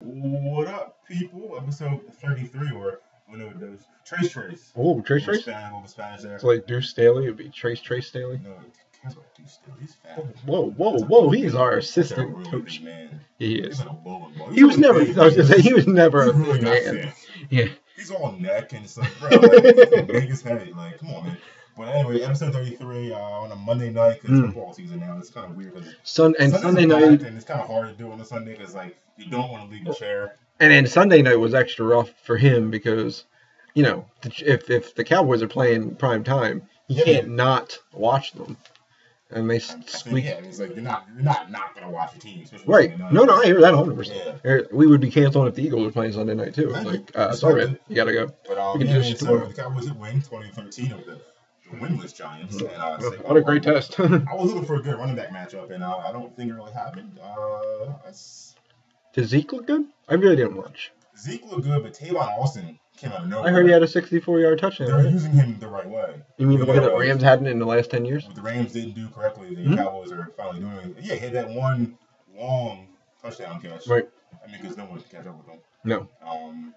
What up, people? Episode 33, or one of those. Trace Trace. Oh, Trace Trace? Spanish, little Spanish there. It's like Deuce Staley. It'd be Trace Trace Staley. No, that's what I do still. He's fat. Whoa, whoa, whoa! He's our That's a assistant really coach. big man. He He's is. like a bowling ball. He was really never. I was gonna man. say he was never a really big man. fat. Yeah. He's all neck and stuff, bro. Like, he's the biggest head. Like, come on, man. But anyway, episode 33 uh, on a Monday night because Mm. football season now. It's kind of weird because Sun and Sunday night, and it's kind of hard to do on a Sunday because like you don't want to leave the chair. and then Sunday night was extra rough for him because, you know, if if the Cowboys are playing prime time, he Yeah. can't not watch them, and they squeak. yeah, it's like you're not you're not not gonna watch the team, Right. No, no, I hear that 100. Yeah. percent We would be canceling if the Eagles were playing Sunday night too. Right. Like, uh, sorry, man, you gotta go. But um, We can yeah, do this so tomorrow. the Cowboys did win 2013 of the, the winless Giants. And, uh, so- What a great test. I was looking for a good running back matchup, and uh, I don't think it really happened. Uh, Did Zeke look good? I really didn't watch. Zeke looked good, but Tavon Austin came out of nowhere. I heard he had a 64 yard touchdown. They're right? using him the right way. You mean the way that Uh, Rams hadn't in the last 10 years? What the Rams didn't do correctly, the Mhm. Cowboys are finally doing it. Yeah, he had that one long touchdown catch. Right. I mean, because no one can catch up with him. No, Um,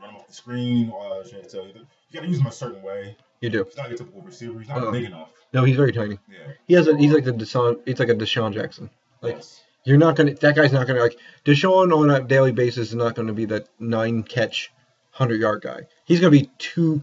run him off the screen. Uh, should I tell you? You got to use him a certain way. you do. He's not your typical receiver. He's not Uh-uh. big enough. No, he's very tiny. Yeah. He has a, he's like the DeSean, he's like a DeSean Jackson. Like yes. You're not gonna, that guy's not gonna like DeSean on a daily basis is not gonna be that nine catch, hundred yard guy. He's gonna be two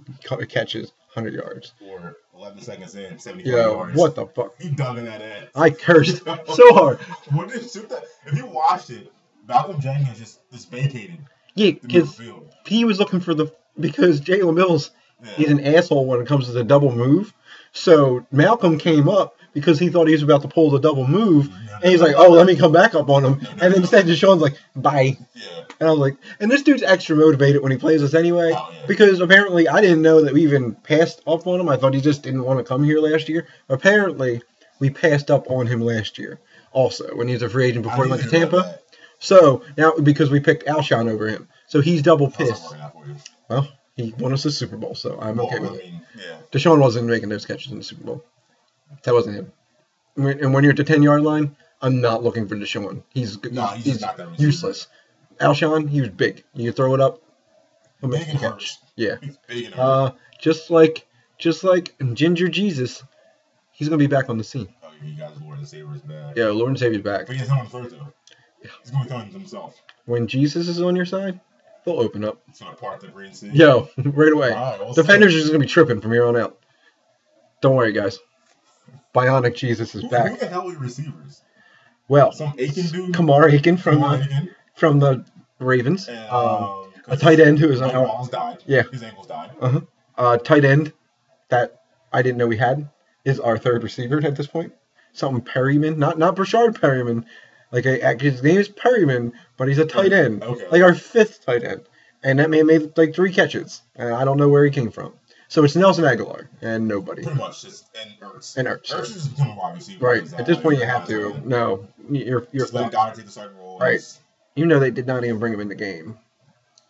catches, hundred yards. Or 11 seconds in, 75 Yo, yards. what the fuck? He dug in that ass. I cursed so hard. What did shoot that? If you watched it, Malcolm Jenkins just just vacated Yeah, because he was looking for the because Jalen Mills Yeah. he's an asshole when it comes to the double move. So Malcolm came up because he thought he was about to pull the double move, and he's like, "Oh, let me come back up on him." And then instead, DeSean's like, "Bye." yeah. And I was like, and this dude's extra motivated when he plays us anyway, Oh, yeah. because apparently I didn't know that we even passed up on him. I thought he just didn't want to come here last year. Apparently, we passed up on him last year, also when he was a free agent before he went to didn't hear about Tampa. So now because we picked Alshon over him, so he's double that. How's that pissed. working out for you? Well, he won us the Super Bowl, so I'm okay with I it. mean, yeah. Deshaun wasn't making those catches in the Super Bowl. That wasn't him. And when you're at the 10 yard line, I'm not looking for DeSean. He's No, he's just not that receiver. useless. Alshon, he was big. You throw it up, Big and hurts. Yeah. He's big and Uh, just like just like Ginger Jesus, he's gonna be back on the scene. oh, you guys, Lord and Savior is bad. Yeah, Lord and Savior's back. But he has no one to throw. He's going to throw him himself. When Jesus is on your side, they'll open up. It's to part of the Green Sea. Yo, right away. Right, we'll see. Defenders are just gonna be tripping from here on out. Don't worry, guys. Bionic Jesus is Who, who back. the hell are receivers? Well, Some Aiken dude? Kamar Aiken from Kamar the, Aiken? from the Ravens. And, Um, um, a tight end who is on Wallace died. Yeah. His ankles died. uh, tight end that I didn't know we had is our third receiver at this point. Something Perryman, not not Breshad Perriman. Like a, his name is Perryman, but he's a tight end, Okay. like our fifth tight end, and that man made like three catches, and I don't know where he came from. So it's Nelson Agholor and nobody. Pretty much just and Ertz. And Ertz. Ertz is becoming a wide receiver. Right at this point, you have to. No, you're you're. Just let Goedert take the second role. Right. You know they did not even bring him in the game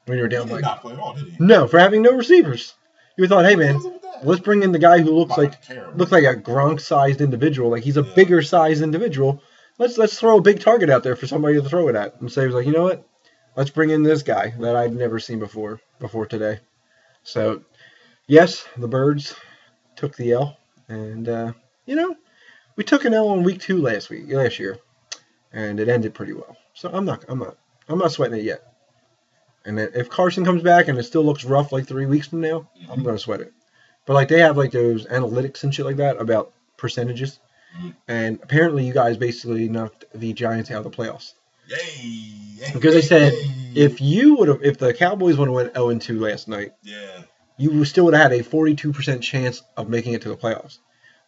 when you were He down did like not play at all, did he? no for having no receivers. You thought, hey man, What's up with that? let's bring in the guy who looks like looks like a Gronk-sized individual. Like he's a Yeah. bigger sized individual. Let's let's throw a big target out there for somebody to throw it at. And so he like, you know what? Let's bring in this guy that I'd never seen before before today. So, yes, the birds took the L, and uh, you know, we took an L on week two last week last year, and it ended pretty well. So I'm not I'm not I'm not sweating it yet. And if Carson comes back and it still looks rough like three weeks from now, I'm Mhm. gonna sweat it. But like they have like those analytics and shit like that about percentages, Mhm. and apparently you guys basically knocked the Giants out of the playoffs Yay! because they said if you would have if the Cowboys would have went 0 2 last night, yeah, you still would have had a 42% chance of making it to the playoffs.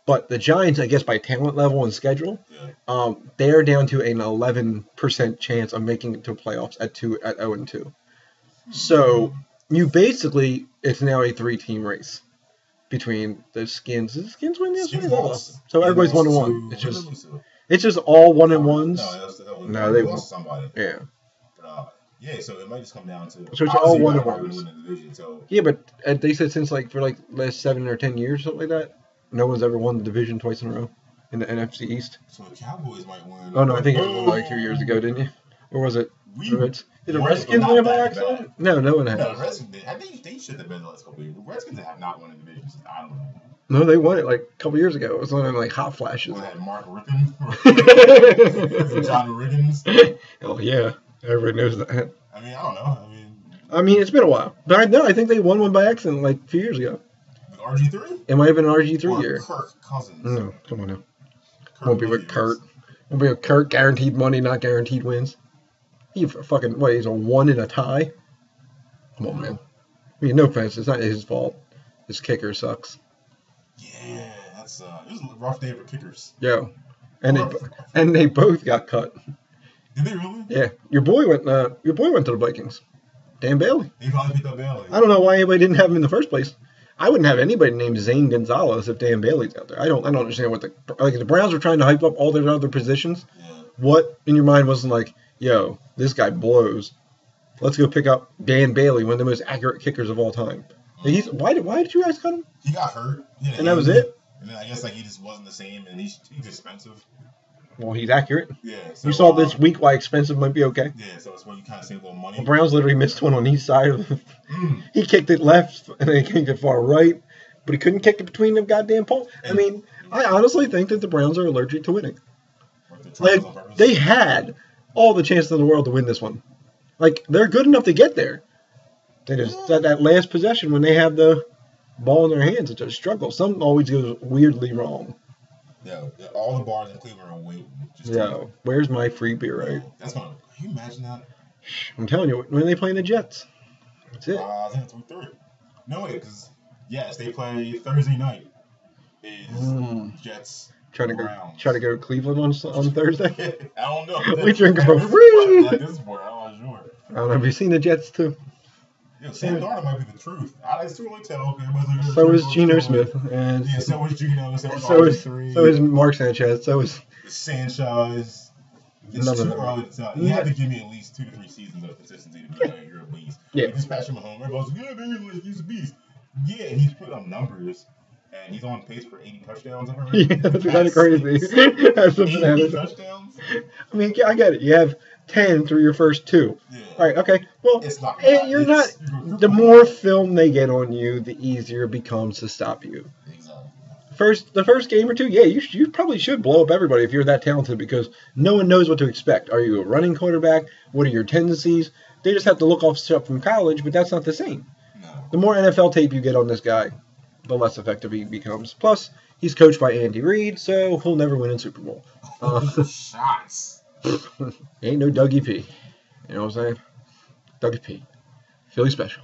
But the Giants, I guess by talent level and schedule, yeah, um, they're down to an 11% chance of making it to playoffs at two at 0 and 2. So you basically it's now a three team race between the skins. Did the skins win this Skins lost. So everybody's one and one. It's just they lose to? it's just all one and ones. No, that was, that was, No, they they lost to somebody. Yeah. But, yeah, so it might just come down to. So it's all one of gotta win the division, so Yeah, but uh, they said since like for like last seven or ten years, or something like that, no one's ever won the division twice in a row in the NFC East. so the Cowboys might win. Oh no, I think it was like two years ago, didn't you? Or was it? We, Did the Redskins win by that accident? No, no one No, the has. Redskins. Did. I think they should have been the last couple years. The Redskins have not won a division since I don't know. No, they won it like a couple years ago. It was one of them like hot flashes. They had Mark Rypien, John Riggins. oh yeah, everybody knows that. I mean, I don't know. I mean, I mean, it's been a while, but I know I think they won one by accident like a few years ago. with RG three. It might have been an RG three year. Kirk Cousins. No, come on now. Kirk Won't be with Kurt. Won't be with Kurt. Guaranteed money, not guaranteed wins. He fucking what? He's a one in a tie. Come on, man. I mean, no offense, it's not his fault. His kicker sucks. Yeah, that's uh, it was a rough day for kickers. Yeah, and they and they both got cut. Did they really? Yeah, your boy went. Uh, your boy went to the Vikings. Dan Bailey. They probably picked up Bailey. I don't know why anybody didn't have him in the first place. I wouldn't have anybody named Zane Gonzalez if Dan Bailey's out there. I don't. I don't understand what the like. The Browns were trying to hype up all their other positions. Yeah. What in your mind wasn't like, yo, this guy blows. Let's go pick up Dan Bailey, one of the most accurate kickers of all time. Like, he's why did why did you guys cut him? He got hurt. He an And that was it. And then I guess like he just wasn't the same, and he's, he's expensive. Well, he's accurate. Yeah. So, You saw uh, this week why expensive might be okay. Yeah, so it's when you kind of save a little money. The Browns literally missed one on each side. Of Mm. he kicked it left and then he kicked it far right, but he couldn't kick it between the goddamn pole. I mean, I honestly think that the Browns are allergic to winning. Like, the Like trials on purpose. they had all the chances in the world to win this one. Like they're good enough to get there. They just that, that last possession when they have the ball in their hands, it's a struggle. Something always goes weirdly wrong. Yeah, yeah, all the bars in Cleveland are waiting. Just Yeah, where's my free beer? Right, That's gonna. Can you imagine that? I'm telling you, when they play the Jets, that's it. Uh, I think it's week three. No way, because yes, they play Thursday night. Is Mm. Jets Trying to go, try to go to Cleveland on on Thursday. I don't know. We drink for is free. Like this sport, I'm not sure. I don't know. Have you seen the Jets too? Yeah, Sam Darnold might be the truth. I, it's too early to tell. Like, So is "Oh, Geno Smith, and Yeah, so is Geno. So so is RG3. so is Mark Sanchez. So is Sanchez. It's too early to tell. You have to give me at least two to three seasons of consistency to be like you're a beast. Yeah. Like this Patrick Mahomes, everybody's like, yeah, man, he's a beast. Yeah, he's putting up numbers, and he's on pace for 80 touchdowns. Yeah, that's kind of crazy. That's 80 touchdowns. I mean, I get it. You have ten through your first two. Yeah. All right. Okay. Well, It's not. eh, you're not. it's- you're- The more film they get on you, the easier it becomes to stop you. Exactly. First, the first game or two, yeah, you, you probably should blow up everybody if you're that talented because no one knows what to expect. Are you a running quarterback? What are your tendencies? They just have to look off stuff from college, but that's not the same. No. The more NFL tape you get on this guy, the less effective he becomes. Plus, he's coached by Andy Reid, so he'll never win in Super Bowl. Uh, Shots. ain't no Dougie P. You know what I'm saying? Dougie P. Philly special.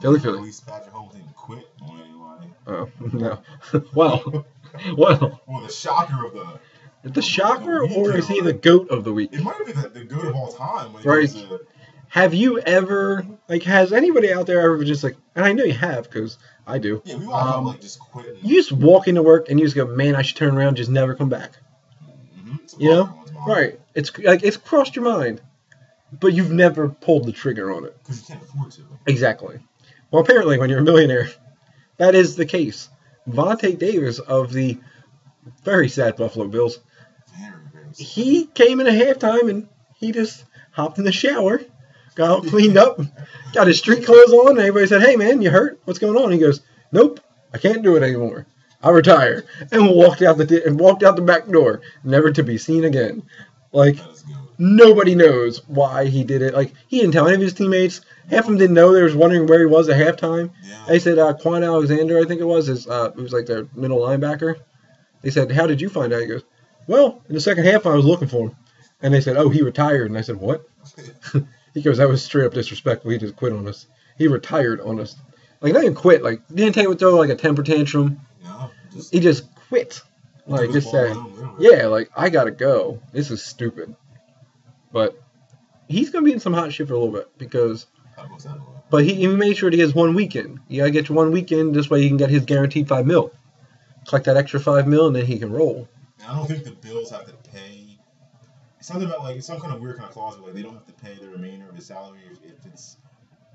Philly, Philly. least Patrick Mahomes didn't quit on anybody. Oh, no. well, well. Well, the shocker of the. The shocker, or is he the goat of the week? It might have been the, the good of all time. When Right. to- Have you ever, like, has anybody out there ever just like, and I know you have because I do. yeah, we all have Um, like just quitting. You just walk into work and you just go, man, I should turn around, just never come back. Mhm. You know? problem once in a while. Right? It's like it's crossed your mind, but you've never pulled the trigger on it. Because you can't afford to. Exactly. Well, apparently, when you're a millionaire, that is the case. Vontae Davis of the very sad Buffalo Bills, Very, very sad. he came in at halftime and he just hopped in the shower, got all cleaned up, got his street clothes on, and everybody said, "Hey, man, you hurt? What's going on?" He goes, "Nope, I can't do it anymore. I retire," and walked out the and walked out the back door, never to be seen again. Like That is good. nobody knows why he did it. Like he didn't tell any of his teammates. Half of them didn't know. They was wondering where he was at halftime. Yeah. They said uh, Quan Alexander, I think it was, is uh, who was like their middle linebacker. They said, "How did you find out?" He goes, "Well, in the second half, I was looking for him." And they said, "Oh, he retired." And I said, "What?" He goes, "That was straight up disrespectful. He just quit on us. He retired on us. Like not even quit. Like didn't take throw like a temper tantrum. no, just, He just quit. Like just say, yeah, like I gotta go. This is stupid. But he's gonna be in some hot shit for a little bit because That that but he, he made sure he has one weekend. You gotta get your one weekend. This way he can get his guaranteed five mil. Collect that extra five mil, and then he can roll. And I don't think the Bills have to pay. Something about like it's some kind of weird kind of clause where like they don't have to pay the remainder of his salary if it's.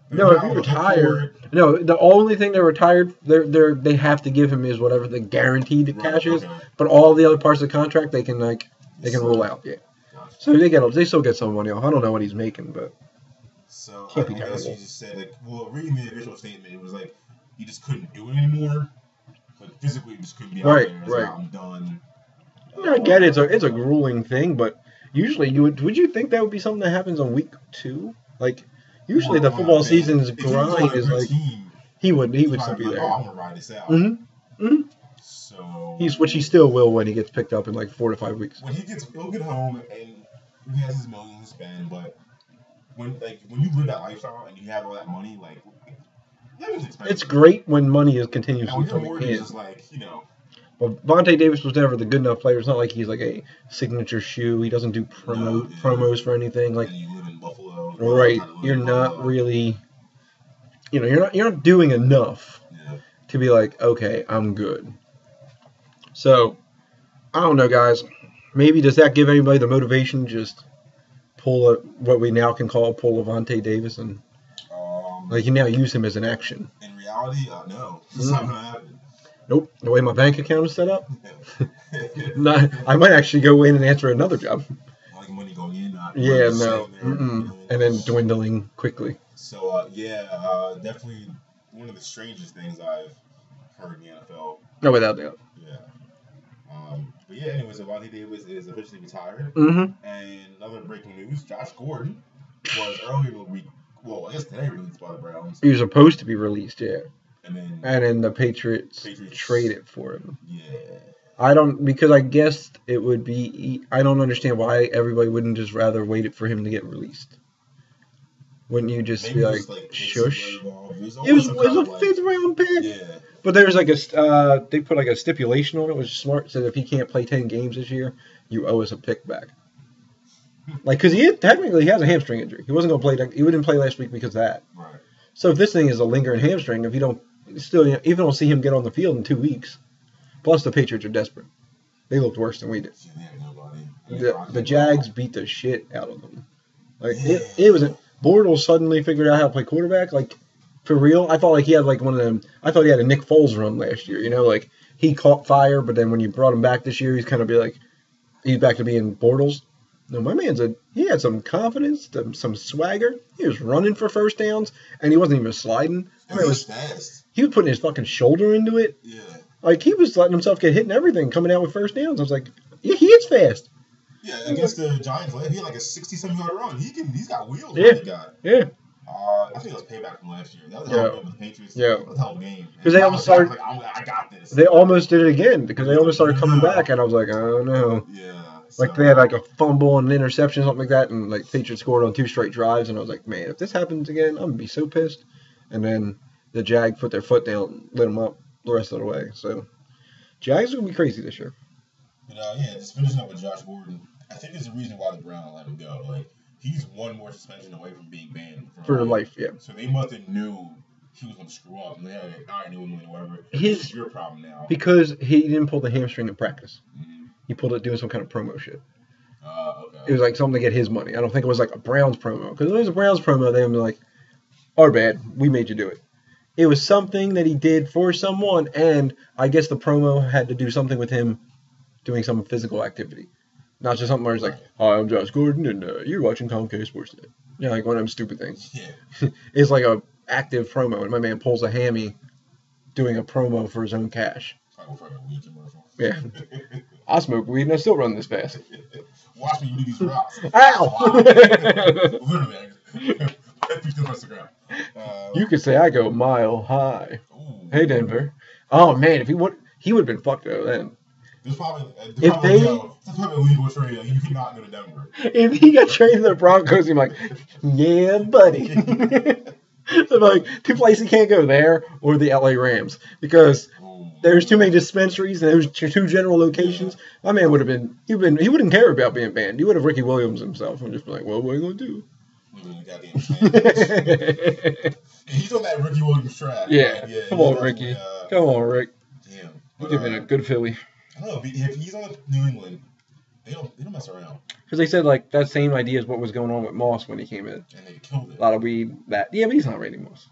No, if he retired, no. The only thing they're retired, they're they're they have to give him is whatever the guaranteed cash is. But all the other parts of the contract, they can like they can roll out. Yeah. So they get they still get some money off. I don't know what he's making, but So Can't be I guess you terrible. just said like, well, reading the official statement, it was like he just couldn't do it anymore. Like physically, he just couldn't be out Right, there. Right. I'm done. I get it. It's a it's a grueling thing, but usually you would would you think that would be something that happens on week two? Like usually the football season's if he was grind is like team, he would he he'd still be like, there. Oh, I'm gonna ride this out. hmm So He's which he still will when he gets picked up in like four to five weeks. when he gets he'll get home and he has his millions to spend, but when like when you live that lifestyle and you have all that money, like. It's great when money is continuously when coming in. is like, you know, But Vontae Davis was never the good enough player. It's not like he's like a signature shoe. He doesn't do promo No, promos for anything. Like and you live in Buffalo. right, try to live you're not really, you know, you're not you're not doing enough to be like, okay, I'm good. So, I don't know, guys. Maybe does that give anybody the motivation just pull a, what we now can call pull Levante Davis and Um, like you now use him as an action? in reality, uh, no, it's Mm. not gonna happen. Nope. The way my bank account is set up, not, I might actually go in and answer another job. Yeah, no, and then dwindling quickly. So uh, yeah, uh, definitely one of the strangest things I've heard in the NFL. No, without doubt. Yeah. Um, but yeah, anyways, Avante Davis is officially retired. Mm-hmm. And another breaking news: Josh Gordon was earlier in the week. Well, I guess today released by the Browns, He was supposed to be released, yeah, and then and then the Patriots, Patriots. traded for him. yeah, I don't because I guessed it would be. I don't understand why everybody wouldn't just rather wait it for him to get released. Wouldn't you just maybe be like, like shush? It was, It was, it was a of, fifth round pick, yeah, but there's like a uh, they put like a stipulation on it, which is smart. Said if he can't play ten games this year, you owe us a pick back. Like, cause he had, technically he has a hamstring injury. He wasn't gonna play. He wouldn't play last week because of that. right. So if this thing is a lingering hamstring, if you don't still, you know, even don't see him get on the field in two weeks, plus the Patriots are desperate. They looked worse than we did. Yeah, they had nobody. And they The, the Jags beat the shit out of them. Like it, it was. Bortles suddenly figured out how to play quarterback. Like for real, I thought like he had like one of them. I thought he had a Nick Foles run last year. You know, like he caught fire, but then when you brought him back this year, he's kind of be like he's back to being Bortles. No, my man's a he had some confidence, some, some swagger. He was running for first downs, and he wasn't even sliding. I he mean, it was was fast. he was putting his fucking shoulder into it. Yeah. Like he was letting himself get hit and everything, coming out with first downs. I was like, yeah, he is fast. Yeah, against the Giants, he had like a 67 yard run. He can, he's got wheels. Yeah. Got. Yeah, Uh, I think it was payback from last year. That was a Yeah. game with the Patriots. Yeah. That was a hell of a game. 'Cause they almost started- Like, I'm, got this. they almost did it again because they almost started coming back, and I was like, oh no. Yeah. Like so- they had like a fumble and an interception, or something like that, and like Patriots scored on two straight drives, and I was like, man, if this happens again, I'm gonna be so pissed. And then the Jag put their foot down, lit them up the rest of the way. So Jags are gonna be crazy this year. But uh, yeah, just finishing up with Josh Gordon. I think there's a reason why the Browns let him go. Like he's one more suspension away from being banned For life, yeah. So they must have knew he was going to screw up. And they had like, all right, New England, whatever. His- This is your problem now. Because he didn't pull the hamstring in practice. Mhm. He pulled it doing some kind of promo shit. Uh, okay. It was like something to get his money. I don't think it was like a Browns promo. Because if it was a Browns promo, they would be like, our bad, we made you do it. It was something that he did for someone, and I guess the promo had to do something with him doing some physical activity. Not just something where it's like, hi, I'm Josh Gordon, and uh, you're watching Comcast Sportsnet. Yeah, like one of them stupid things. yeah. It's like a active promo, and my man pulls a hammy doing a promo for his own cash. I go for like a weed commercial. Yeah. I smoke weed and I still run this fast. Watch me, you do these drops. Ow! On Instagram. Uh, You could say I go mile high. ooh. Hey Denver. Oh man, if he would, he would have been fucked though then. There's probably, there's If probably, they- yo, there's probably a legal trade. Like, you cannot go to Denver. If he got traded to the Broncos, he'd be like, yeah, buddy. so like, two places he can't go there or the LA Rams because there's too many dispensaries and there's two two general locations. My man would have been, he been, he wouldn't care about being banned. He would have Ricky Williams himself and just be like, well, what are you gonna do? Living in the goddamn sand. He's on that Ricky Williams track. Yeah, yeah come on, Ricky. Uh, Come on, Rick. Damn. But, give it uh, a good Philly. I don't know. If, he- if he's on New England, they don't, they don't mess around. Because they said like that same idea is what was going on with Moss when he came in. And they killed it. A lot of weed. That yeah, but he's not Randy Moss.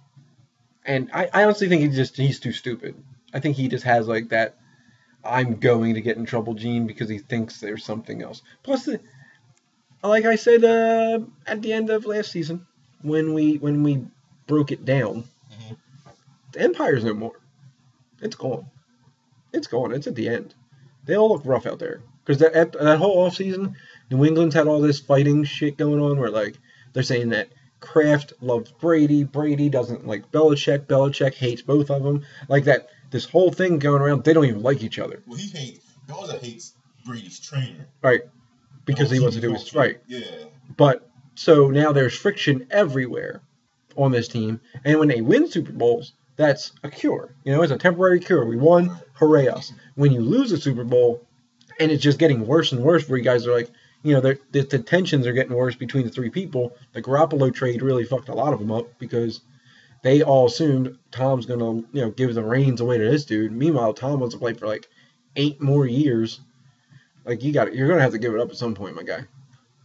And I, I honestly think he's just he's too stupid. I think he just has like that. I'm going to get in trouble gene because he thinks there's something else. Plus, the, like I said uh, at the end of last season, when we when we broke it down, Mhm. the Empire's no more. It's gone. It's gone. It's at the end. They all look rough out there because that at, that whole offseason, New England's had all this fighting shit going on where like they're saying that Kraft loves Brady, Brady doesn't like Belichick, Belichick hates both of them, like that. This whole thing going around, they don't even like each other, Well, he hates. Belichick hates Brady's trainer right? Because he wants to do culture. right. Yeah. But so now there's friction everywhere on this team, and when they win Super Bowls, that's a cure. You know, it's a temporary cure. We won, hooray us. When you lose a Super Bowl, and it's just getting worse and worse, where you guys are like, you know, the, the, the tensions are getting worse between the three people. The Garoppolo trade really fucked a lot of them up because they all assumed Tom's gonna, you know, give the reins away to this dude. Meanwhile, Tom wants to play for like eight more years. Like you got, to you're gonna have to give it up at some point, my guy.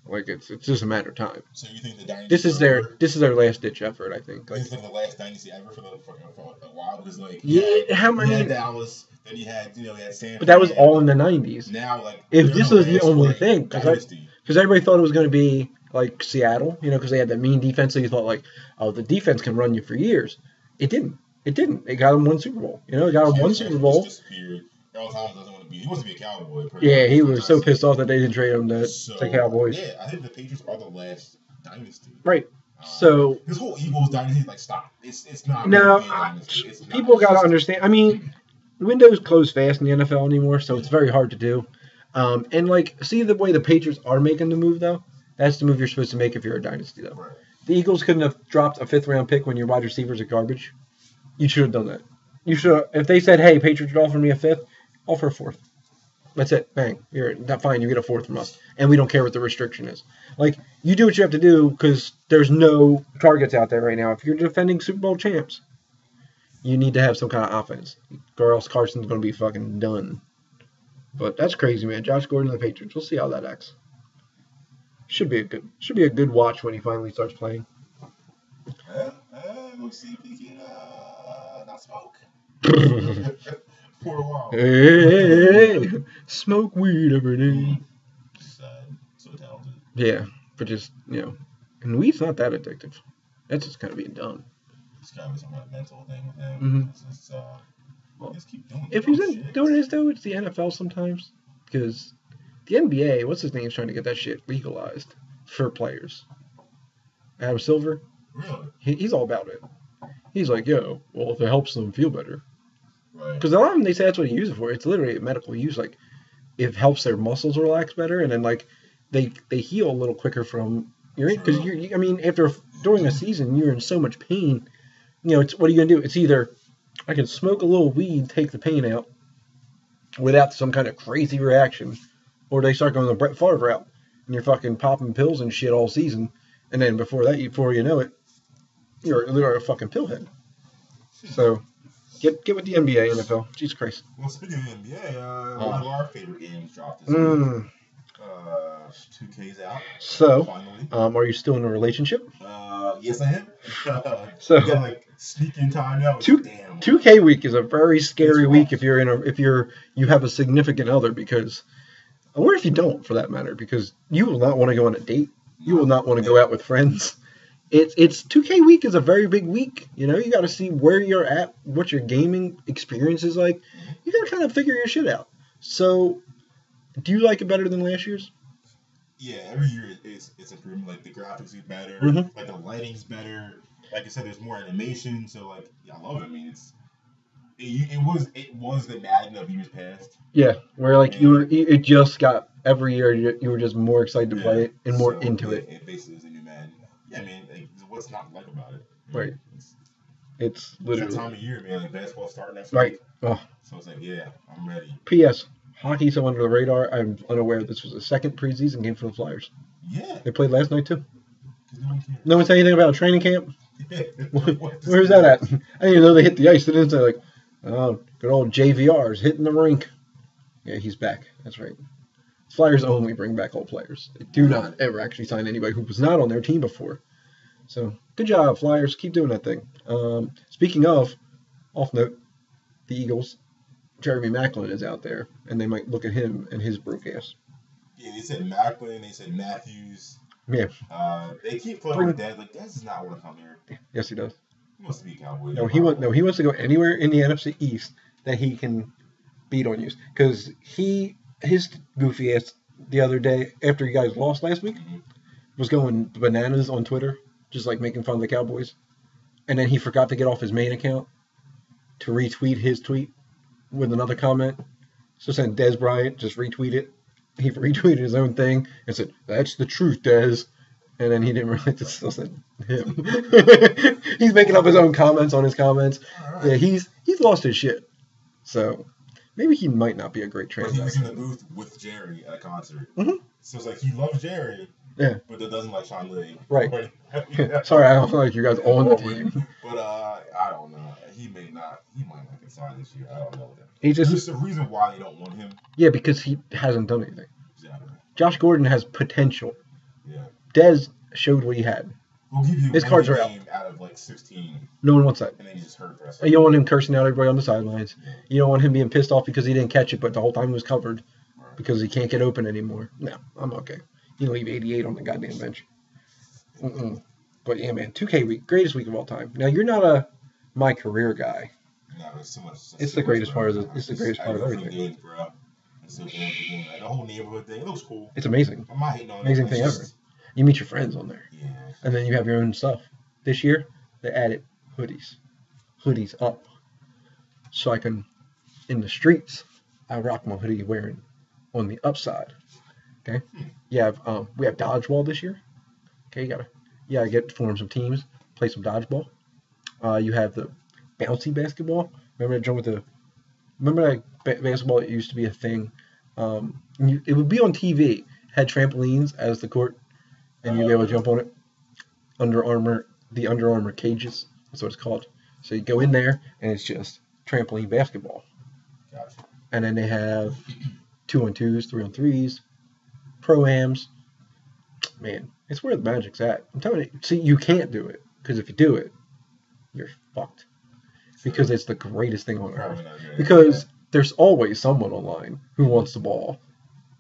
Like it's it's just a matter of time. So you think the dynasty? This is their this is their last ditch effort, I think. Like, This is the last dynasty ever for the for, for a while because like Yeah, had- how many- had Dallas, then you had you know you had San. but that was all in the '90s Now like If this was the only like, thing, because everybody thought it was going to be like Seattle, you know, because they had that mean defense. So you thought like, oh, the defense can run you for years. It didn't. It didn't. It got them one Super Bowl. You know, it got him one Super Bowl. Earl Thomas doesn't want to be. He wants to be a cowboy. Yeah, he was so pissed off that they didn't trade him to, So, to Cowboys. Yeah, I think the Patriots are the last dynasty. Right. Um, So this whole Eagles dynasty, is like, stop. It's it's not. now really dynasty. It's not. people got to understand. I mean, the window's close fast in the NFL anymore, so it's very hard to do. Um, and like, see the way the Patriots are making the move though. That's the move you're supposed to make if you're a dynasty though. Right. The Eagles couldn't have dropped a fifth round pick when your wide receivers are garbage. You should have done that. You should have, if they said, "Hey, Patriots would offer me a fifth, offer a fourth. That's it. Bang. You're not fine. You get a fourth from us, and we don't care what the restriction is. Like you do what you have to do because there's no targets out there right now. If you're defending Super Bowl champs, you need to have some kind of offense, or else Carson's going to be fucking done. But that's crazy, man. Josh Gordon and the Patriots. We'll see how that acts. Should be a good. Should be a good watch when he finally starts playing. Uh, uh, we'll see if he can uh, not smoke for a while. Hey, hey, hey, smoke weed every day. So talented. Yeah, but just you know, and weed's not that addictive. That's just kind of being dumb. It's got to be some kind of mental thing with him. Mhm. It's just, uh, Well, just keep doing If he's in, doing this though, it's the NFL sometimes because the NBA, what's his name's trying to get that shit legalized for players. Adam Silver, Really? he, he's all about it. He's like, yo, well, if it helps them feel better, Because a lot of them they say that's what you use it for. It's literally a medical use. Like, it helps their muscles relax better, and then like they they heal a little quicker from your because you're. You, I mean, after during a season, you're in so much pain. You know, it's what are you gonna do? It's either I can smoke a little weed, take the pain out, without some kind of crazy reaction, or they start going the Brett Favre route, and you're fucking popping pills and shit all season, and then before that, before you know it, you're literally a fucking pillhead. So. Get get with the NBA, NFL. Jesus Christ. Well, speaking of NBA, uh, one of our favorite games dropped this week. Mm. Uh, 2K's out. So, Finally. um, are you still in a relationship? Uh, yes, I am. So- You got, like sneaking time now. Two- Damn. 2K week is a very scary It's week rough. if you're in a if you're you have a significant other because or if you don't for that matter because you will not want to go on a date. You will not want to go out with friends. It's it's 2K week is a very big week. You know, you got to see where you're at, what your gaming experience is like. You got to kind of figure your shit out. So, do you like it better than last year's? Yeah, every year it's it's improving. Like the graphics is better, Mhm. like the lighting's better. Like I said, there's more animation. So like, yeah, I love it. I mean, it's it, it was it was the Madden of years past. Yeah, where like you were, it just got every year you, you were just more excited to Yeah. play it and more So, into it. It Yeah, I mean, like, what's not like about it? Right. It's, It's it's that time of year, man. Like basketball starting next right. week. Oh, So it's like, yeah, I'm ready. P.S. Hockey so under the radar. I'm unaware this was the second preseason game for the Flyers. Yeah, They played last night too. no one cares. No one said anything about a training camp. What- Where's that at? I didn't even know they hit the ice. They didn't say like, oh, good old JVR is hitting the rink. Yeah, he's back. That's right. Flyers only bring back old players. They do not ever actually sign anybody who was not on their team before. So good job, Flyers. Keep doing that thing. Um, speaking of, off note, the Eagles, Jeremy Maclin is out there, and they might look at him and his broke ass. Yeah, they said Macklin. They said Matthews. Yeah. Uh, they keep playing Bring- with Dez. Like does not want to come here. Yes, he does. He wants to be a Cowboy. No, he wants no. He wants to go anywhere in the NFC East that he can beat on you. Because he his goofy ass the other day after you guys lost last week Mhm. was going bananas on Twitter, just like making fun of the Cowboys, and then he forgot to get off his main account to retweet his tweet with another comment. So saying Dez Bryant just retweet it. He retweeted his own thing and said, "That's the truth, Dez." And then he didn't really it still said him. he's making up his own comments on his comments. Yeah, he's he's lost his shit. So maybe he might not be a great But he was in the booth with Jerry at a concert. Mhm. So it's like he loves Jerry. Yeah. But that doesn't like Sean Lee. Right. yeah. Sorry, I don't feel like you guys on the team. But uh, I don't know. He may not. He might not get signed this year. I don't know. He just just a reason why they don't want him. yeah, because he hasn't done anything. Exactly. Josh Gordon has potential. Yeah. Dez showed what he had. We'll give you His cards are out. out of like 16, No one wants that. and then you just hurt the rest. You don't want him cursing out everybody on the sidelines. You don't want him being pissed off because he didn't catch it, but the whole time he was covered Right. because he can't get open anymore. No, I'm okay. You leave 88 on the goddamn bench. Mm-mm. But yeah, man, 2K week, greatest week of all time. Now you're not a my career guy. No, it's too much. It's too the greatest part of the- it's the greatest part of everything. Games, bro. It's so. The whole neighborhood thing. It looks cool. It's amazing. I'm not hating on it. Amazing It's thing just- ever. You meet your friends on there, Yeah. and then you have your own stuff. This year they added hoodies, hoodies up, so I can in the streets I rock my hoodie wearing on the upside. Okay, you have um, we have dodgeball this year. Okay, you gotta you gotta get form some teams, play some dodgeball. Uh, you have the bouncy basketball. Remember that joint with the remember that ba- basketball that used to be a thing. Um, you, it would be on TV. Had trampolines as the court, and you'll be able to jump on it. Under Armour, the Under Armour cages. That's what it's called. So you go in there, and it's just trampoline basketball. Gotcha. And then they have two on twos, three on threes, pro ams. Man, it's where the magic's at. I'm telling you. See, you can't do it because if you do it, you're fucked. Because it's the greatest thing on earth. Probably not good. Because there's always someone online who wants the ball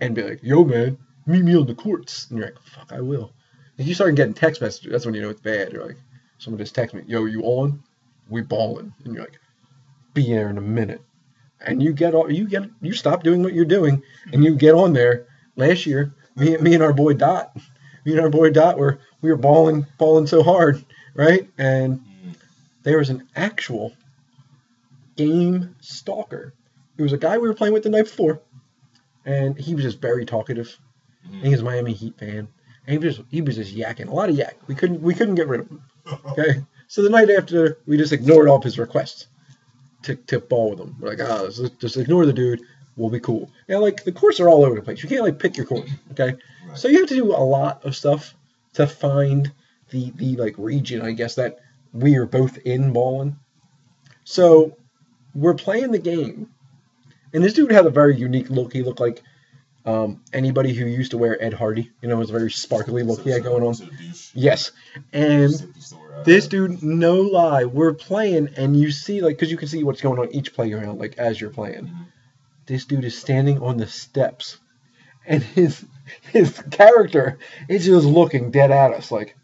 and be like, yo, man, meet me on the courts. And you're like, fuck, I will. If you start getting text messages, that's when you know it's bad. You're like, someone just text me, yo, you on? We balling. And you're like, be there in a minute. And you get all, you get, you stop doing what you're doing and you get on there. Last year, me, me and our boy Dot, me and our boy Dot were, we were balling, balling so hard, right? And there was an actual game stalker. It was a guy we were playing with the night before, and he was just very talkative. And he was a Miami Heat fan, and he was just, he was just yakking a lot of yak. We couldn't we couldn't get rid of him. Okay, so the night after, we just ignored all of his requests to to ball with him. We're like, ah, just, just ignore the dude. We'll be cool. Now, like the courts are all over the place. You can't like pick your course. Okay, Right. so you have to do a lot of stuff to find the the like region, I guess that we are both in balling. So we're playing the game, and this dude had a very unique look. He looked like um, anybody who used to wear Ed Hardy. You know, it was a very sparkly look he had going on. Yes, and this dude, no lie, we're playing, and you see like because you can see what's going on each playground like as you're playing. Mhm. This dude is standing on the steps, and his his character is just looking dead at us, like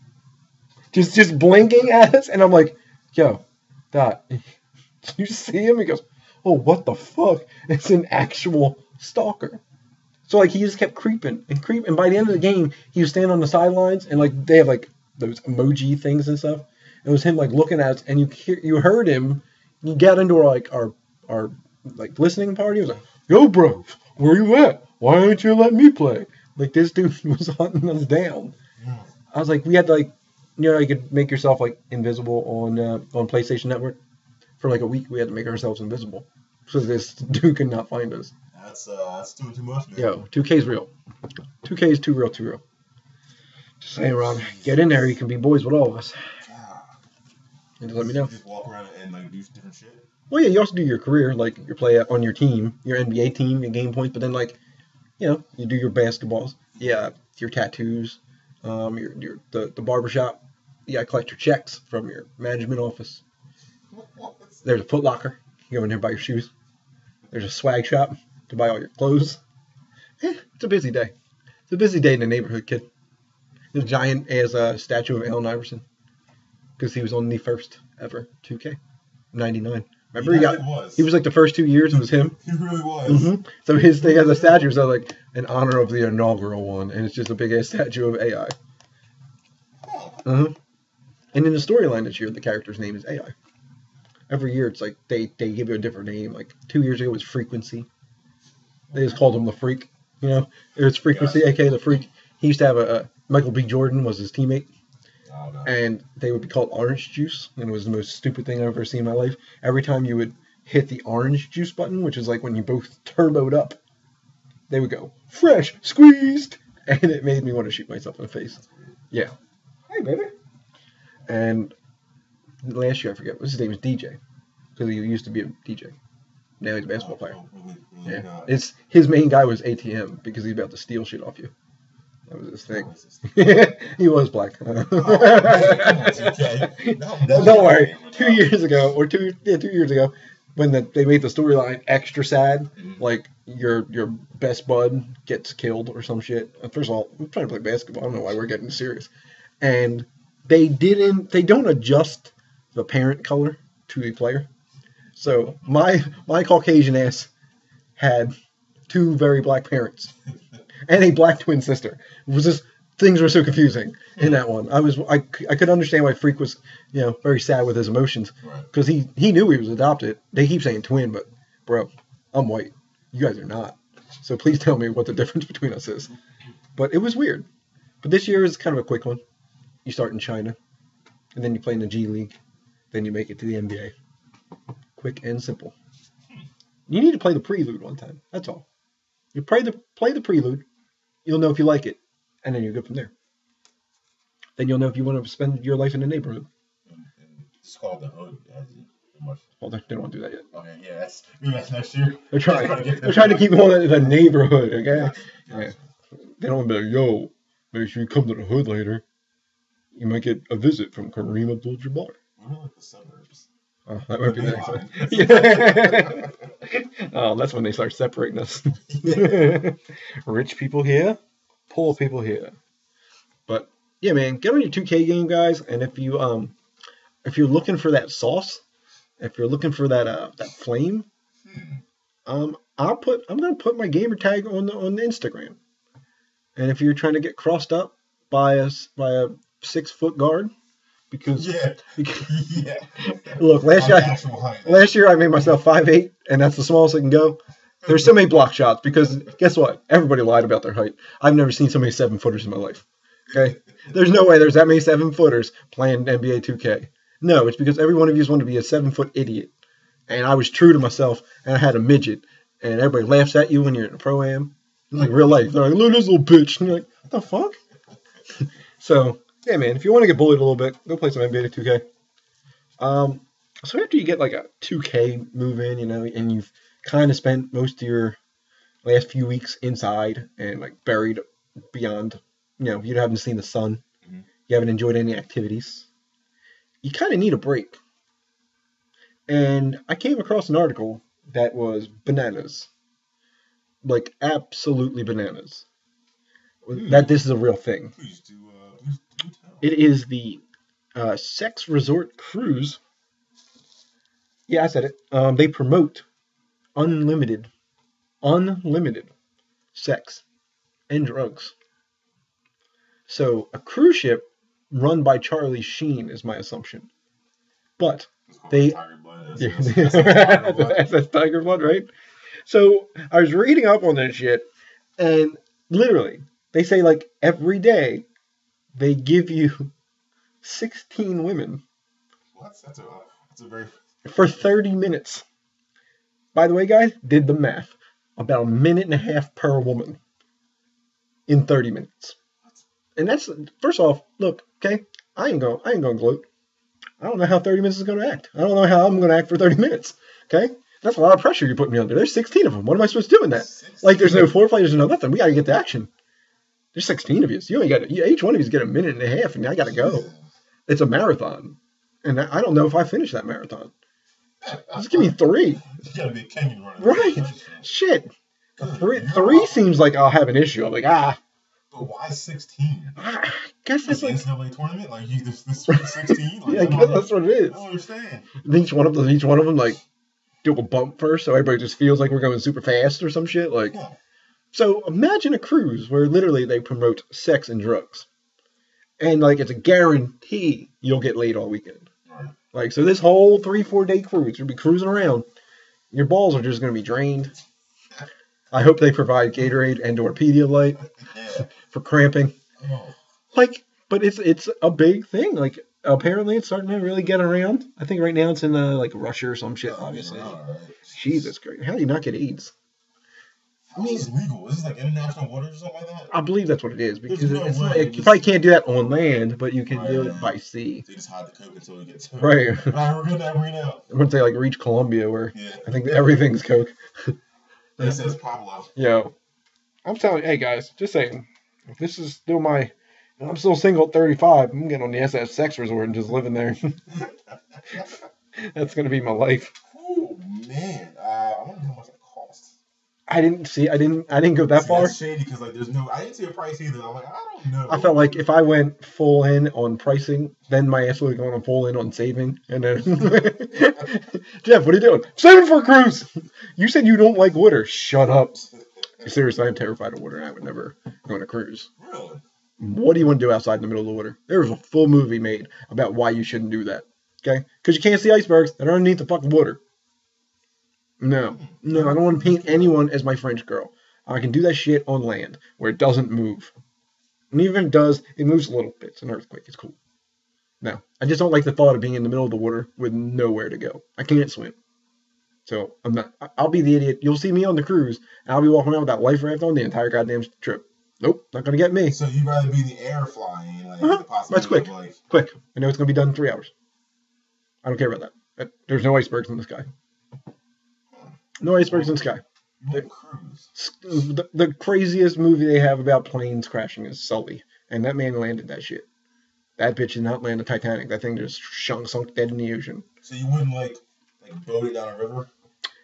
just just blinking at us, and I'm like, yo, Dot, you see him? He goes, oh, what the fuck? It's an actual stalker. So like he just kept creeping and creeping, and by the end of the game, he was standing on the sidelines, and like they have like those emoji things and stuff. It was him like looking at us, and you hear, you heard him. You got into our like our our like listening party. He was like, "Yo, bro, where you at? Why aren't you letting me play?" Like this dude was hunting us down. Mm. I was like, we had to like, you know, you could make yourself like invisible on uh, on PlayStation Network for like a week. We had to make ourselves invisible so this dude could not find us. That's uh, that's doing too much, man. Yo, 2K is real. 2K is too real, too real. Just saying, Rob, get in there. You can be boys with all of us. And just let me know. Just walk around and like do different shit. Well, yeah, you also do your career, like your play on your team, your NBA team, your game points, but then like, you know, you do your basketballs, yeah, your tattoos, um, your your the the barbershop, yeah, I collect your checks from your management office. There's a Foot Locker. You go in there buy your shoes. There's a swag shop to buy all your clothes. Eh, it's a busy day. It's a busy day in the neighborhood, kid. The giant as a statue of Allen Iverson because he was on the first ever 2K 99. Remember, he got was. he was like the first two years it was him. He really was. hmm So his thing as a statue is like in honor of the inaugural one, and it's just a big ass statue of AI. hmm And in the storyline this year, the character's name is AI. Every year, it's like they they give you a different name. Like two years ago it was Frequency. They just called him the Freak. You know, it was Frequency, aka the Freak. He used to have a, a Michael B. Jordan was his teammate I don't and they would be called orange juice, and it was the most stupid thing I've ever seen in my life. Every time you would hit the orange juice button, which is like when you both turboed up, they would go fresh squeezed, and it made me want to shoot myself in the face. Yeah, hey baby. And last year I forget what his name was DJ, because he used to be a DJ. Now he's a basketball player. Oh, Yeah, it's his main guy was ATM because he's about to steal shit off you. That was his thing. Oh, he was black. come on, 2K. No, don't worry. Two years ago, or two yeah, two years ago, when the, they made the storyline extra sad, Mhm. like your your best bud gets killed or some shit. First of all, I'm trying to play basketball. I don't know why we're getting serious. And they didn't. They don't adjust the parent color to the player. So my my Caucasian ass had two very black parents and a black twin sister. It was just things were so confusing in that one. I was I, I could understand why Freak was you know very sad with his emotions Right. because he he knew he was adopted. They keep saying twin, but bro, I'm white. You guys are not. So please tell me what the difference between us is. But it was weird. But this year is kind of a quick one. You start in China, and then you play in the G League, then you make it to the NBA. Quick and simple. You need to play the prelude one time. That's all. You play the play the prelude. You'll know if you like it, and then you're good from there. Then you'll know if you want to spend your life in the neighborhood. It's called the hood. As in, much. Well, they don't want to do that yet. Oh, okay, yeah, that's maybe that's next year. They're trying. They're trying to keep on in the neighborhood. Okay. Yeah. They don't want to be like, yo, make sure you come to the hood later. You might get a visit from Kareem Abdul-Jabbar. We're like the suburbs. Oh, that might be the Beeline. next one. Yeah. oh, that's when they start separating us. Rich people here, poor people here. But yeah, man, get on your 2K game, guys. And if you um, if you're looking for that sauce, if you're looking for that uh that flame, um, I'll put I'm gonna put my gamer tag on the on the Instagram. And if you're trying to get crossed up by a s- by a six foot guard, because, Yeah. yeah. look, last year I. Last year I made myself 5'8", and that's the smallest I can go. There's so many block shots because guess what? Everybody lied about their height. I've never seen so many seven footers in my life. Okay, there's no way there's that many seven footers playing NBA 2K. No, it's because every one of you wanted to be a seven foot idiot, and I was true to myself, and I had a midget, and everybody laughs at you when you're in a pro am. Like real life. They're like, look at this little bitch. And you're like, what the fuck? so yeah, man, if you want to get bullied a little bit, go play some NBA 2K. Um, so after you get like a 2K move in, you know, and you've kind of spent most of your last few weeks inside and like buried beyond, you know, you haven't seen the sun, Mhm. you haven't enjoyed any activities, you kind of need a break. And I came across an article that was bananas, like absolutely bananas. Hmm. That this is a real thing. Please do. Uh, please do tell. It is the uh, Sex Resort Cruise. Yeah, I said it. Um, they promote unlimited, unlimited sex and drugs. So a cruise ship run by Charlie Sheen is my assumption. But They- Tiger Blood. yeah, That's- that's- that's Tiger Blood. that's Tiger Blood, right? So I was reading up on this shit, and literally, they say like every day they give you 16 women What? That's a that's a very for 30 minutes. By the way, guys, did the math. About a minute and a half per woman in 30 minutes. And that's first off, look, okay, I ain't going I ain't gonna gloat. I don't know how 30 minutes is gonna act. I don't know how I'm gonna act for 30 minutes. Okay? That's a lot of pressure you're putting me under. There's 16 of them. What am I supposed to do in that? Like there's no foreplay, there's no nothing. We gotta get to action. There's 16 of you. So you only got each one of you get a minute and a half, and I gotta go. It's a marathon, and I I don't know if I finish that marathon. Just give me three. You gotta be a Kenyan runner. Right. Shit. Three, three seems like I'll have an issue. I'm like, ah, But why 16? I guess that's like, NCAA tournament? Like, you, this, this 16? Like, yeah, I guess that's what it is. I don't understand. Each one of them, each one of them, like do a bump first, so everybody just feels like we're going super fast or some shit. Like, Yeah. So imagine a cruise where literally they promote sex and drugs, and like it's a guarantee you'll get laid all weekend. Like, so this whole three four day cruise, you'll be cruising around, your balls are just going to be drained. I hope they provide Gatorade and or Pedialyte Yeah. for cramping. Oh. like but it's it's a big thing like apparently it's starting to really get around i think right now it's in uh, like russia or some shit Oh, obviously jesus christ how do you not get aids How is this legal? Is this like international waters or something like that? i believe that's what it is because no it's way not, you you probably can't do that on land but you can do it by sea They just hide the coke until we get to it. right All right, we're good now. Bring it out. once they like reach colombia where Yeah. i think everything's coke That says Pablo. yo i'm telling you hey guys just saying if this is still my i'm still single at 35 i'm getting on the ss sex resort and just living there that's gonna be my life Oh man, uh, I wonder how much it costs. I didn't see. I didn't. I didn't go that See, far. Shady because like there's no. I didn't see a price either. I'm like I don't know. I felt like if I went full in on pricing, then my ass would have gone full in on saving. And then, Jeff, what are you doing? Saving for a cruise. You said you don't like water. Shut up. Seriously, I'm terrified of water. and I would never go on a cruise. really. What do you want to do outside in the middle of the water? There was a full movie made about why you shouldn't do that. Okay, because you can't see icebergs that are underneath the fucking water. No, no, I don't want to paint anyone as my French girl. I can do that shit on land where it doesn't move. And even if it does, it moves a little bit. It's an earthquake. It's cool. No, I just don't like the thought of being in the middle of the water with nowhere to go. I can't swim. So I'm not. I'll be the idiot. You'll see me on the cruise, and I'll be walking around with that life raft on the entire goddamn trip. Nope, not gonna get me. So you'd rather be the air flying, like Uh-huh, the possibility quick. of like Quick. I know it's gonna be done in three hours. I don't care about that. There's no icebergs in the sky. No icebergs in the sky. you want cruise. S- The, the craziest movie they have about planes crashing is Sully, and that man landed that shit. That bitch did not land the Titanic. That thing just sunk, sunk dead in the ocean. So you wouldn't like like boat it down a river?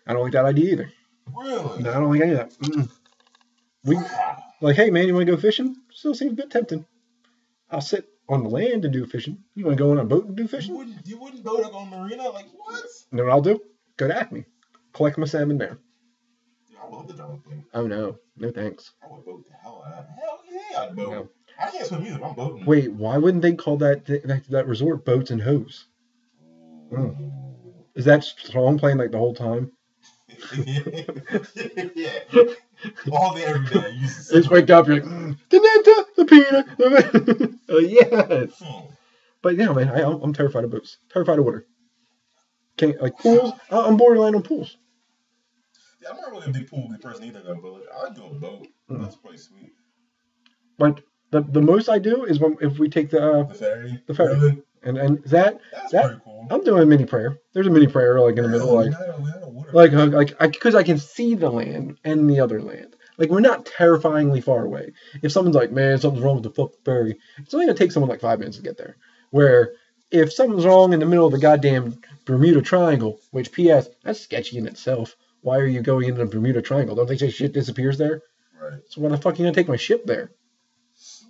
I don't like that idea either. Really? No, I don't like any of that. Mm-mm. We Wow. like, hey man, you want to go fishing? Still seems a bit tempting. I'll sit on the land and do fishing. You want to go on a boat and do fishing? You wouldn't you wouldn't boat up on marina? Like what? You know what I'll do? Go to Acme, collect my salmon there. Dude, I love the thing. Oh no, no thanks. I would boat the hell out of. Hell yeah, I'd boat. No. I can't swim either. I'm boating. Wait, why wouldn't they call that th- that, that resort boats and hose? Ooh. Is that song playing like the whole time? yeah. All day, every day. You just Just wake up, you're like, mm, "Danetta, the peanut. uh, yes. Hmm. But yeah, man, I, I'm terrified of boats. Terrified of water. Can't like pools. I- I'm borderline on pools. Yeah, I'm not really a big pool person either, though. But like, I'd do a boat. Mm. That's pretty sweet. Like the the most I do is when if we take the uh, The ferry. The ferry. Really? and and that That's That- cool. I'm doing a mini prayer. There's a mini prayer like in the middle, like We we had a like uh, like I because I can see the land and the other land. Like we're not terrifyingly far away. If someone's like, man, something's wrong with the ferry, it's only gonna take someone like five minutes to get there. Where if something's wrong in the middle of the goddamn Bermuda Triangle, which P.S. that's sketchy in itself. Why are you going into the Bermuda Triangle? Don't they say shit disappears there? Right. So why the fuck are you gonna take my ship there?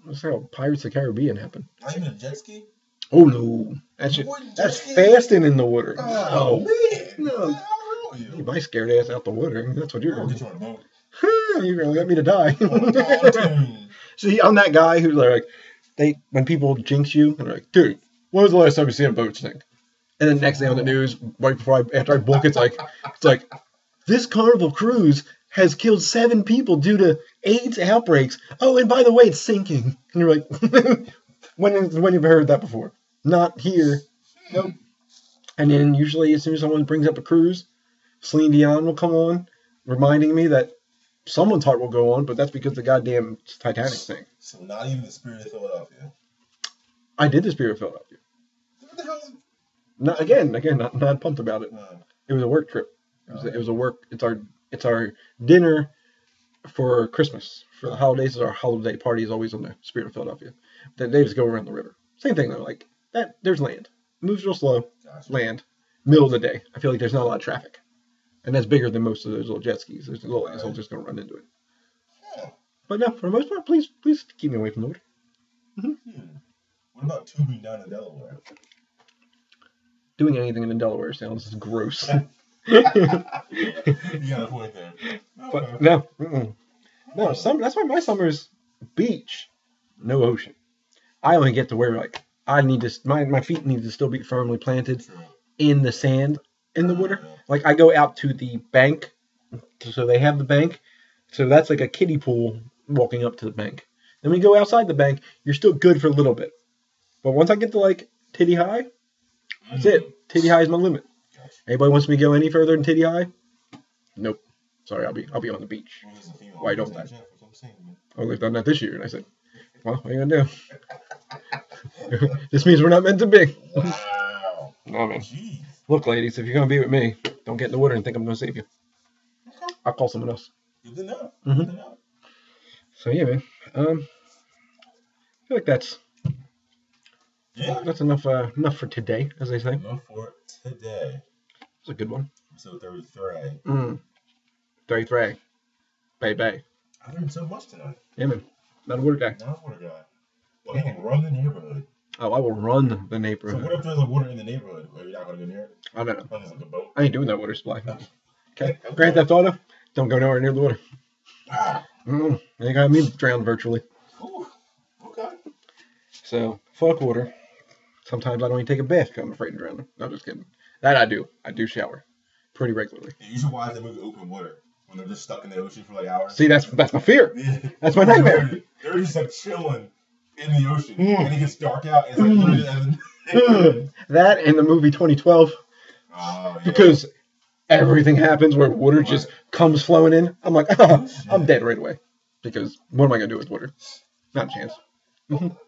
That's how Pirates of the Caribbean happened. Not even a jet ski? Oh no, that's You that's fasting in the water. Oh, man. No. What the hell wrong with you? my scared ass out the water. That's what you're gonna do. You you're gonna let me to die. Oh, on. See, I'm that guy who's like, they when people jinx you, they're like, dude, when was the last time you seen a boat sink? And then next day on the news, right before I after I book, it's like, it's like, this Carnival cruise has killed seven people due to AIDS outbreaks. Oh, and by the way, it's sinking. And you're like, when when have you heard that before? Not here. Nope. And then usually, as soon as someone brings up a cruise, Celine Dion will come on, reminding me that someone's heart will go on, but that's because the goddamn Titanic thing. So not even the spirit of Philadelphia. I did the Spirit of Philadelphia. The hell Not again, again, not, not pumped about it. no. It was a work trip. It was, it was a work. It's our it's our dinner for Christmas. For the holidays, our holiday party is always on the Spirit of Philadelphia. Then they just go around the river. Same thing though. Like that, there's land. Moves real slow. Gotcha. Land. Middle of the day. I feel like there's not a lot of traffic, and that's bigger than most of those little jet skis. There's little Right. assholes just gonna run into it. Huh. But no, for the most part, please please keep me away from the water. Hmm. What about tubing down in Delaware? Doing anything in the Delaware sounds gross. you got a point there. but no, mm-mm. no. Some that's why my summer's beach, no ocean. I only get to where like I need to my my feet need to still be firmly planted in the sand in the water. Like I go out to the bank, so they have the bank, so that's like a kiddie pool walking up to the bank. Then we go outside the bank, you're still good for a little bit, but once I get to like titty high, that's it. Titty high is my limit. Anybody wants me to go any further than titty high? Nope. Sorry, I'll be I'll be on the beach. Well, there's a female Why don't I? in Jeff, I'm saying, man. Oh, they've done that this year, and I said, "Well, what are you gonna do? this means we're not meant to be." Wow. No man. Jeez. Look, ladies, if you're gonna be with me, don't get in the water and think I'm gonna save you. I'll call someone else. Good to know. Good to know. So yeah, man. Um, I feel like that's Yeah. that's enough uh, enough for today, as they say. Enough for today. It's a good one. Episode 33. Mm. Three three. Bay bay. I learned so much tonight. Yeah, man. Not a water guy. What a guy. Well, he can run the neighborhood. Oh, I will run the neighborhood. So what if there's a water in the neighborhood? Are you not gonna go near it? I don't know. Like a boat. I ain't doing that water supply. Okay. Okay. Grand Theft Auto. Don't go nowhere near the water. Ah. Mm. They got me drowned virtually. Ooh. Okay. So fuck water. Sometimes I don't even take a bath because I'm afraid of drowning. No, just kidding. That I do. I do shower pretty regularly. Yeah, you should watch that movie Open Water when they're just stuck in the ocean for like hours. See, that's that's my fear. Yeah. That's my nightmare. They're just like chilling in the ocean, Mm. and it gets dark out. And it's like literally- that and the movie 2012 Oh, yeah. because everything happens where water just comes flowing in. I'm like, ah, I'm dead right away. Because what am I gonna do with water? Not a chance. Well,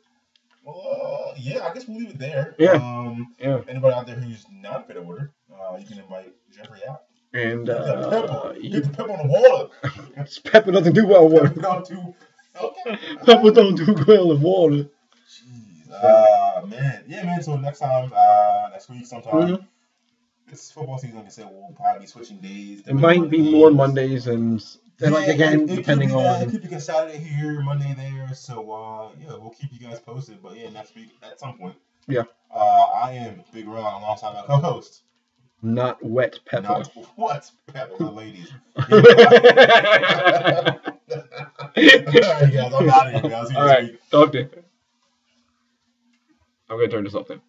uh, yeah, I guess we'll leave it there. Yeah. Um, Yeah. anybody out there who's not a bit of water, uh, you can invite Jeffrey out. And Get uh, Peppa. you, Get the Peppa on the water. Peppa doesn't do well with water. Okay. Peppa don't do well in water. Jeez. Uh, man. Yeah, man. So next time, uh, next week sometime. Mhm. It's football season, like I said, we'll probably be switching days. It might be more Mondays and, and like again, it- it could depending that. It on could be a Saturday here, Monday there. So uh, yeah, we'll keep you guys posted. But yeah, next week at some point. Yeah. Uh, I am Big Ron alongside my co-host. not wet Peppa. Not what Peppa, my ladies. All All right, guys. I'm out of here, guys. Next right, talk to. I'm gonna turn this off then.